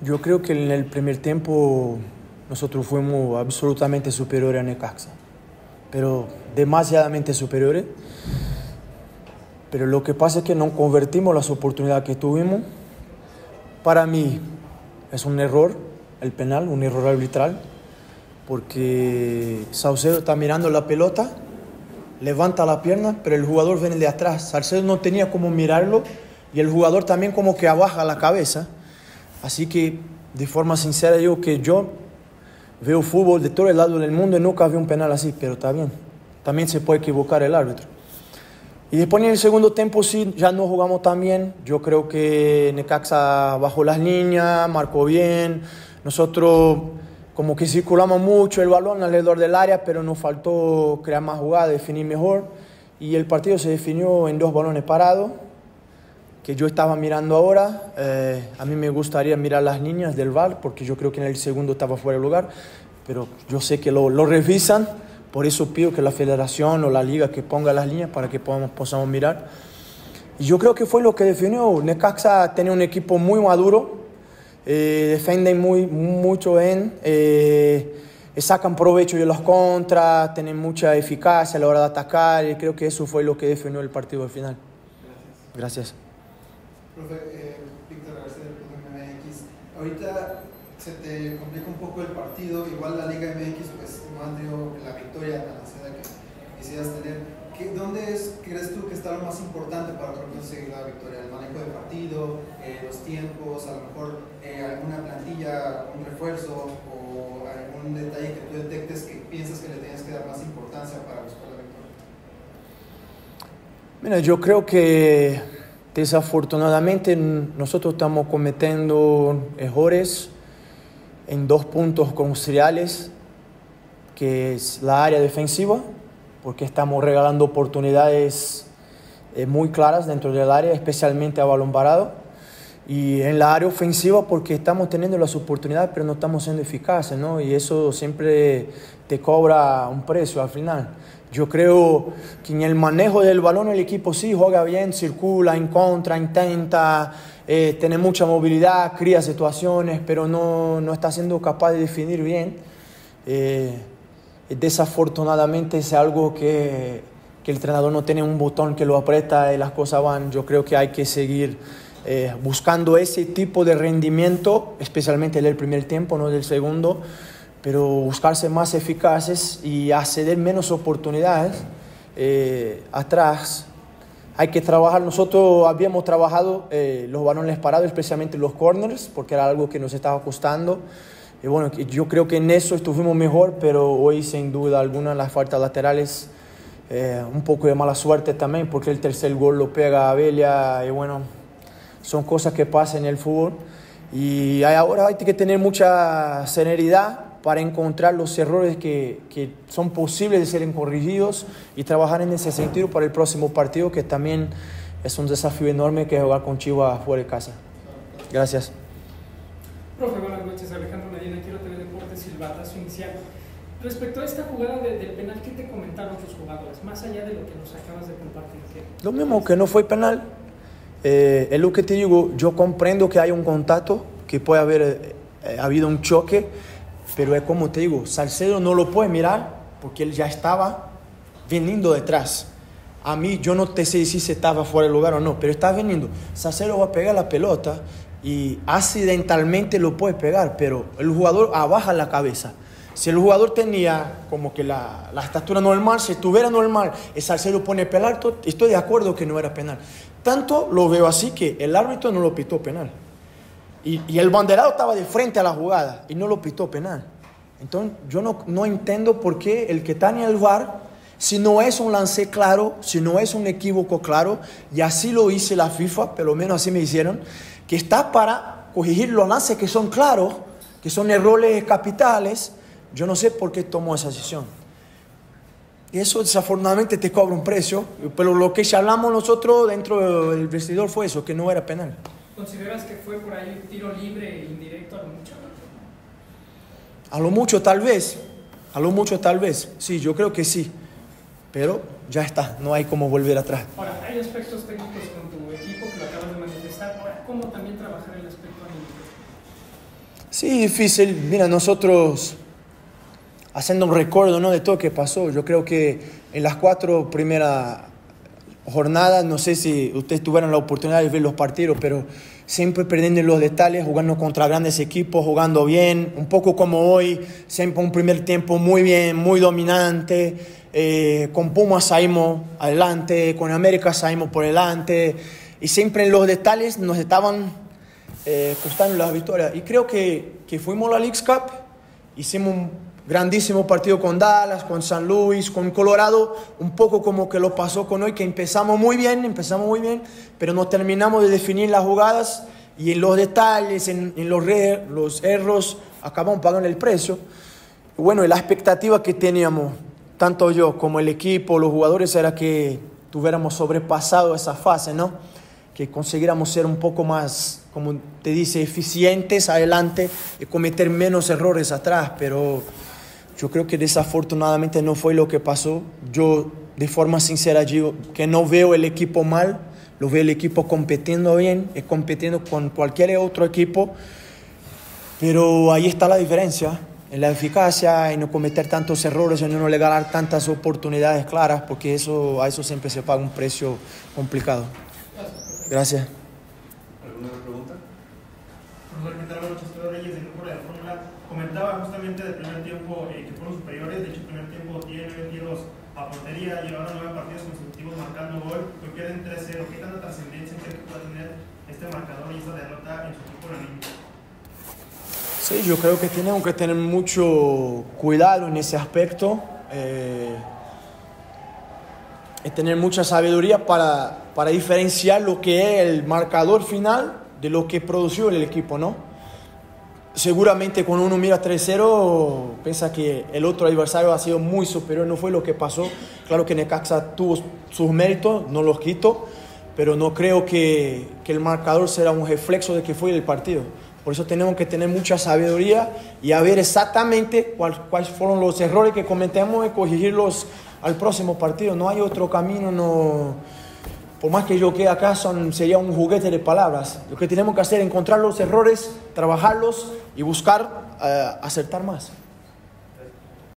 Yo creo que en el primer tiempo nosotros fuimos absolutamente superiores a Necaxa, pero demasiadamente superiores. Pero lo que pasa es que no convertimos las oportunidades que tuvimos. Para mí es un error el penal, un error arbitral, porque Saucedo está mirando la pelota, levanta la pierna, pero el jugador viene de atrás. Saucedo no tenía como mirarlo y el jugador también como que abaja la cabeza. Así que, de forma sincera, digo que yo veo fútbol de todo el lado del mundo y nunca vi un penal así, pero está bien. También se puede equivocar el árbitro. Y después en el segundo tiempo sí, ya no jugamos tan bien. Yo creo que Necaxa bajó las líneas, marcó bien. Nosotros como que circulamos mucho el balón alrededor del área, pero nos faltó crear más jugadas, definir mejor. Y el partido se definió en dos balones parados que yo estaba mirando ahora. Eh, a mí me gustaría mirar las líneas del VAR, porque yo creo que en el segundo estaba fuera de lugar, pero yo sé que lo, lo revisan, por eso pido que la federación o la liga que ponga las líneas para que podamos, podamos mirar. Y yo creo que fue lo que definió. Necaxa tenía un equipo muy maduro, eh, defienden muy, mucho bien, eh, sacan provecho de los contras, tienen mucha eficacia a la hora de atacar, y creo que eso fue lo que definió el partido al final. Gracias. Profe, eh, Víctor García del MX, ahorita se te complica un poco el partido, igual la Liga MX pues no han tenido la victoria tan ansiada que quisieras tener. ¿Qué, ¿Dónde es, crees tú que está lo más importante para conseguir la victoria? ¿El manejo del partido, eh, los tiempos, a lo mejor eh, alguna plantilla, un refuerzo o algún detalle que tú detectes que piensas que le tienes que dar más importancia para buscar la victoria? Mira, yo creo que Desafortunadamente nosotros estamos cometiendo errores en dos puntos cruciales, que es la área defensiva, porque estamos regalando oportunidades eh, muy claras dentro del área, especialmente a balón parado, y en la área ofensiva porque estamos teniendo las oportunidades pero no estamos siendo eficaces, ¿no? Y eso siempre te cobra un precio al final. Yo creo que en el manejo del balón el equipo sí juega bien, circula, en contra, intenta, eh, tiene mucha movilidad, cría situaciones, pero no, no está siendo capaz de definir bien. Eh, desafortunadamente es algo que, que, el entrenador no tiene un botón que lo aprieta y las cosas van. Yo creo que hay que seguir eh, buscando ese tipo de rendimiento, especialmente en el primer tiempo, no del segundo pero buscarse más eficaces y acceder menos oportunidades eh, atrás. Hay que trabajar, nosotros habíamos trabajado eh, los balones parados, especialmente los corners, porque era algo que nos estaba costando. Y bueno, yo creo que en eso estuvimos mejor, pero hoy sin duda alguna las faltas laterales, eh, un poco de mala suerte también, porque el tercer gol lo pega a Belia y bueno, son cosas que pasan en el fútbol. Y ahora hay que tener mucha serenidad para encontrar los errores que, que, son posibles de ser corregidos y trabajar en ese sentido para el próximo partido, que también es un desafío enorme que jugar con Chihuahua fuera de casa. Gracias. Profe, buenas noches. Alejandro Medina, quiero tener deporte silbatazo inicial. Respecto a esta jugada de, del penal, ¿qué te comentaron tus jugadores? Más allá de lo que nos acabas de compartir. Lo mismo, que no fue penal. Eh, es lo que te digo, yo comprendo que hay un contacto, que puede haber eh, habido un choque, pero es como te digo, Salcedo no lo puede mirar porque él ya estaba viniendo detrás. A mí yo no te sé si se estaba fuera de lugar o no, pero está viniendo. Salcedo va a pegar la pelota y accidentalmente lo puede pegar, pero el jugador abaja la cabeza. Si el jugador tenía como que la, la estatura normal, si estuviera normal, el Salcedo pone penal, estoy de acuerdo que no era penal. Tanto lo veo así que el árbitro no lo pitó penal. Y, el banderado estaba de frente a la jugada y no lo pitó penal. Entonces yo no, no entiendo por qué el que está en el VAR, si no es un lance claro, si no es un equívoco claro, y así lo hice la FIFA, pero menos así me hicieron, que está para corregir los lances que son claros, que son errores capitales, yo no sé por qué tomó esa decisión. Y eso desafortunadamente te cobra un precio, pero lo que hablamos nosotros dentro del vestidor fue eso, que no era penal. ¿Consideras que fue por ahí un tiro libre e indirecto a lo mucho? A lo mucho tal vez, a lo mucho tal vez, sí, yo creo que sí, pero ya está, no hay como volver atrás. Ahora, hay aspectos técnicos con tu equipo que lo acabas de manifestar, ahora, ¿cómo también trabajar el aspecto anímico? Sí, difícil. Mira, nosotros haciendo un recuerdo ¿no? de todo lo que pasó, yo creo que en las cuatro primeras jornadas, no sé si ustedes tuvieron la oportunidad de ver los partidos, pero siempre perdiendo los detalles, jugando contra grandes equipos, jugando bien, un poco como hoy, siempre un primer tiempo muy bien, muy dominante. Eh, con Pumas salimos adelante, con América salimos por delante, y siempre en los detalles nos estaban eh, costando las victorias. Y creo que, que fuimos a la League Cup, hicimos un grandísimo partido con Dallas, con San Luis, con Colorado, un poco como que lo pasó con hoy, que empezamos muy bien, empezamos muy bien, pero no terminamos de definir las jugadas y en los detalles, en, en los, los errores, acabamos pagando el precio. Bueno, la expectativa que teníamos, tanto yo como el equipo, los jugadores, era que tuviéramos sobrepasado esa fase, ¿no? Que consiguiéramos ser un poco más, como te dice, eficientes adelante y cometer menos errores atrás, pero yo creo que desafortunadamente no fue lo que pasó. Yo de forma sincera digo que no veo el equipo mal, lo veo el equipo compitiendo bien, y compitiendo con cualquier otro equipo, pero ahí está la diferencia, en la eficacia, en no cometer tantos errores, en no regalar tantas oportunidades claras, porque eso, a eso siempre se paga un precio complicado. Gracias. ¿Alguna pregunta? comentaba justamente del primer tiempo eh, que fueron superiores, de hecho el primer tiempo tiene nueve tiros a portería, llevaron nueve partidos consecutivos marcando gol, hoy pierden 3-0, ¿qué tanta trascendencia cree que puede tener este marcador y esta derrota en su equipo? Sí, yo creo que tenemos que tener mucho cuidado en ese aspecto. Eh, y tener mucha sabiduría para, para diferenciar lo que es el marcador final de lo que produció el equipo, ¿no? Seguramente cuando uno mira 3-0 piensa que el otro adversario ha sido muy superior, no fue lo que pasó. Claro que Necaxa tuvo sus méritos, no los quito, pero no creo que, que el marcador será un reflejo de que fue el partido. Por eso tenemos que tener mucha sabiduría y a ver exactamente cuáles fueron los errores que cometemos y corregirlos al próximo partido. No hay otro camino, no por más que yo quede acá, son, sería un juguete de palabras. Lo que tenemos que hacer es encontrar los errores, trabajarlos y buscar uh, acertar más.